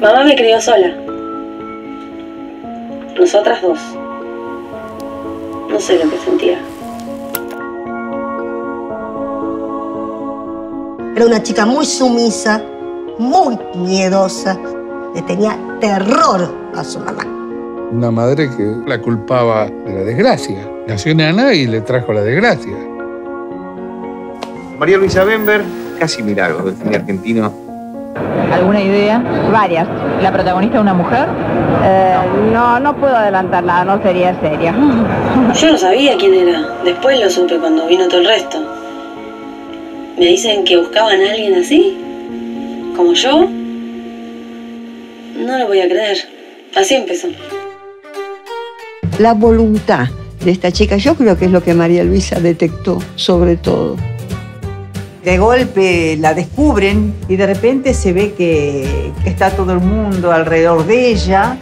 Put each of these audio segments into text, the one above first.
Mamá me crió sola. Nosotras dos. No sé lo que sentía. Era una chica muy sumisa, muy miedosa, le tenía terror a su mamá. Una madre que la culpaba de la desgracia. Nació en Ana y le trajo la desgracia. María Luisa Bember, casi milagro del cine argentino. ¿Alguna idea? Varias. ¿La protagonista es una mujer? Eh, no, no puedo adelantar nada, no sería seria. Yo no sabía quién era. Después lo supe cuando vino todo el resto. Me dicen que buscaban a alguien así, como yo. No lo voy a creer. Así empezó. La voluntad de esta chica, yo creo que es lo que María Luisa detectó sobre todo. De golpe la descubren y de repente se ve que, que está todo el mundo alrededor de ella.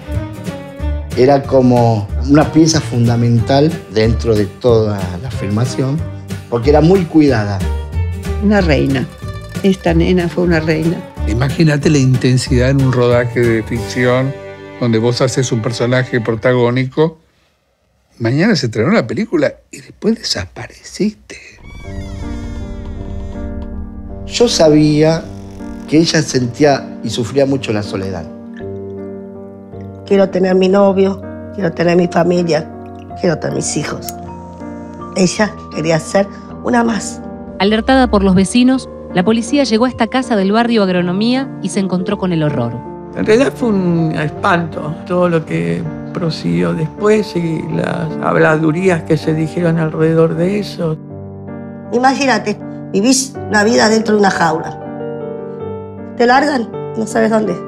Era como una pieza fundamental dentro de toda la filmación, porque era muy cuidada. Una reina. Esta nena fue una reina. Imagínate la intensidad en un rodaje de ficción donde vos haces un personaje protagónico. Mañana se estrenó la película y después desapareciste. Yo sabía que ella sentía y sufría mucho la soledad. Quiero tener mi novio, quiero tener mi familia, quiero tener mis hijos. Ella quería ser una más. Alertada por los vecinos, la policía llegó a esta casa del barrio Agronomía y se encontró con el horror. En realidad fue un espanto todo lo que prosiguió después y las habladurías que se dijeron alrededor de eso. Imagínate, vivís una vida dentro de una jaula. Te largan, no sabes dónde.